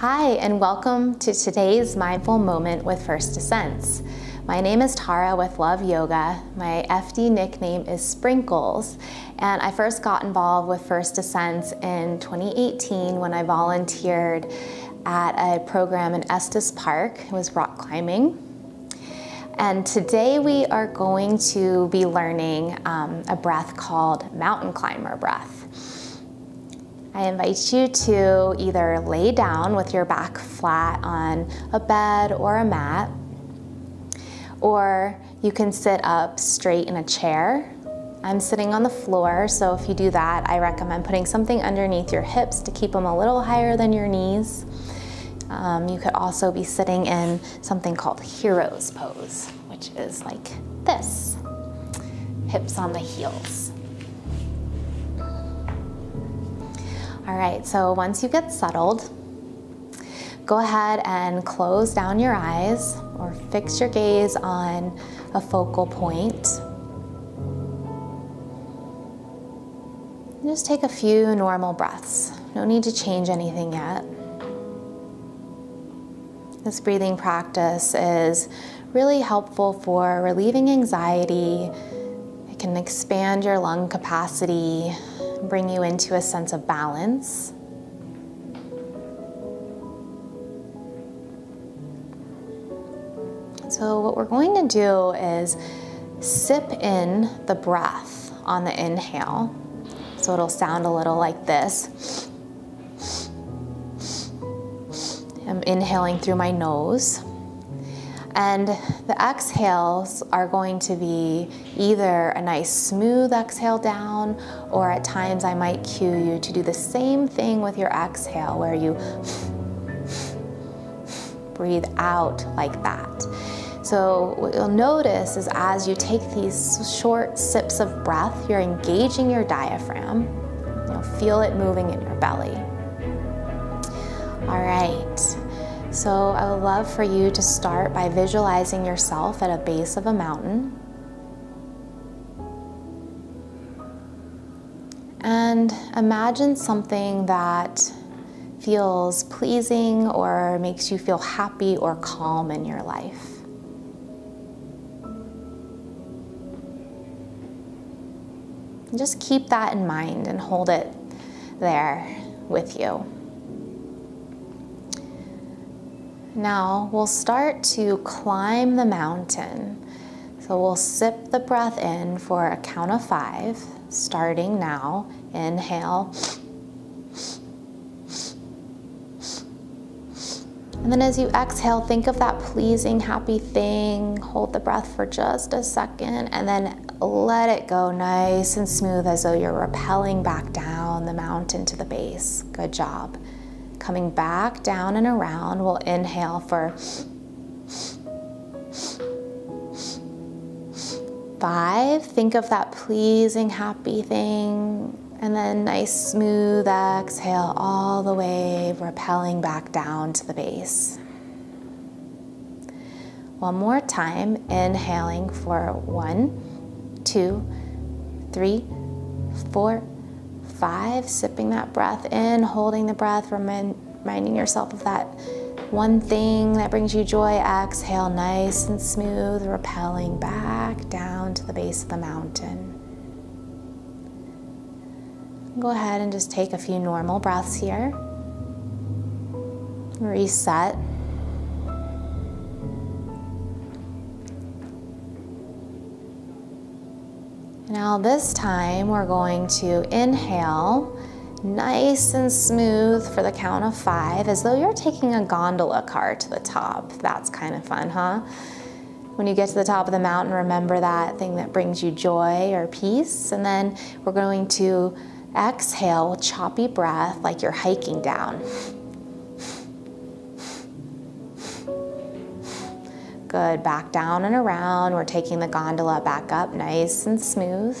Hi, and welcome to today's Mindful Moment with First Descents. My name is Tara with Love Yoga. My FD nickname is Sprinkles, and I first got involved with First Descents in 2018 when I volunteered at a program in Estes Park. It was rock climbing. And today we are going to be learning um, a breath called mountain climber breath. I invite you to either lay down with your back flat on a bed or a mat, or you can sit up straight in a chair. I'm sitting on the floor, so if you do that, I recommend putting something underneath your hips to keep them a little higher than your knees. Um, you could also be sitting in something called hero's pose, which is like this hips on the heels. All right, so once you get settled, go ahead and close down your eyes or fix your gaze on a focal point. just take a few normal breaths. No need to change anything yet. This breathing practice is really helpful for relieving anxiety. It can expand your lung capacity, bring you into a sense of balance. So, what we're going to do is sip in the breath on the inhale. So, it'll sound a little like this. I'm inhaling through my nose. And the exhales are going to be either a nice smooth exhale down, or at times I might cue you to do the same thing with your exhale, where you breathe out like that. So, what you'll notice is as you take these short sips of breath, you're engaging your diaphragm. You'll feel it moving in your belly. All right. So I would love for you to start by visualizing yourself at a base of a mountain. And imagine something that feels pleasing or makes you feel happy or calm in your life. just keep that in mind and hold it there with you. Now we'll start to climb the mountain. So we'll sip the breath in for a count of five, starting now. Inhale. And then as you exhale, think of that pleasing, happy thing. Hold the breath for just a second and then let it go nice and smooth as though you're rappelling back down the mountain to the base. Good job. Coming back down and around, we'll inhale for five. Think of that pleasing, happy thing. And then nice, smooth exhale all the way, repelling back down to the base. One more time, inhaling for one, two, three, four, five, sipping that breath in, holding the breath, reminding yourself of that one thing that brings you joy. Exhale, nice and smooth, repelling back down to the base of the mountain. Go ahead and just take a few normal breaths here. Reset. Now, this time we're going to inhale nice and smooth for the count of five, as though you're taking a gondola car to the top. That's kind of fun, huh? When you get to the top of the mountain, remember that thing that brings you joy or peace. And then we're going to exhale choppy breath like you're hiking down. Good, back down and around. We're taking the gondola back up nice and smooth.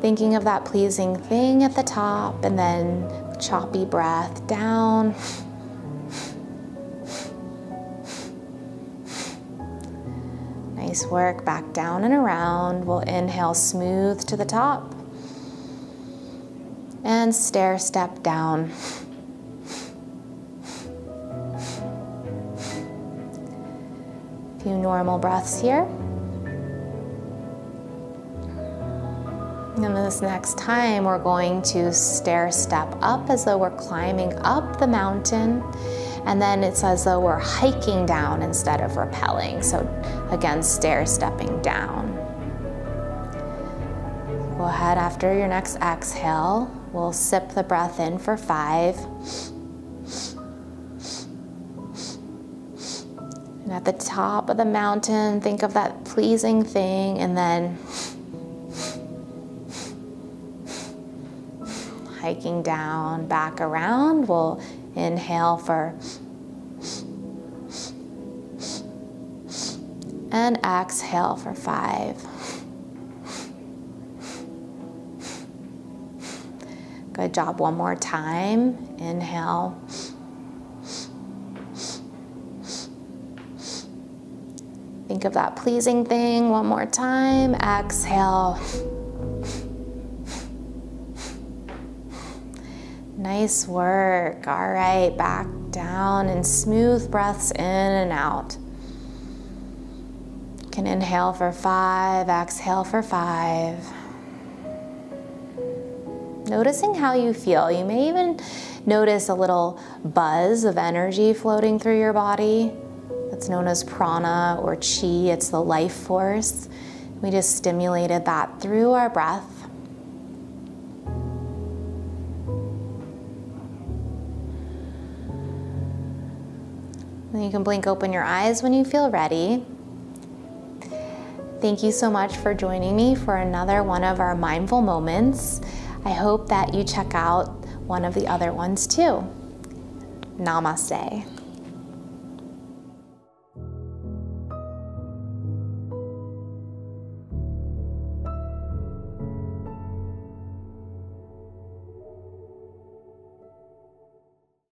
Thinking of that pleasing thing at the top and then choppy breath down. Nice work, back down and around. We'll inhale smooth to the top and stair step down. Few normal breaths here. And this next time, we're going to stair step up as though we're climbing up the mountain. And then it's as though we're hiking down instead of rappelling. So again, stair stepping down. Go ahead after your next exhale. We'll sip the breath in for five. And at the top of the mountain, think of that pleasing thing and then hiking down, back around. We'll inhale for and exhale for five. Good job. One more time. Inhale. Of that pleasing thing one more time. Exhale. Nice work. All right, back down and smooth breaths in and out. You can inhale for five, exhale for five. Noticing how you feel. You may even notice a little buzz of energy floating through your body. That's known as prana or chi. It's the life force. We just stimulated that through our breath. You can blink open your eyes when you feel ready. Thank you so much for joining me for another one of our mindful moments. I hope that you check out one of the other ones too. Namaste.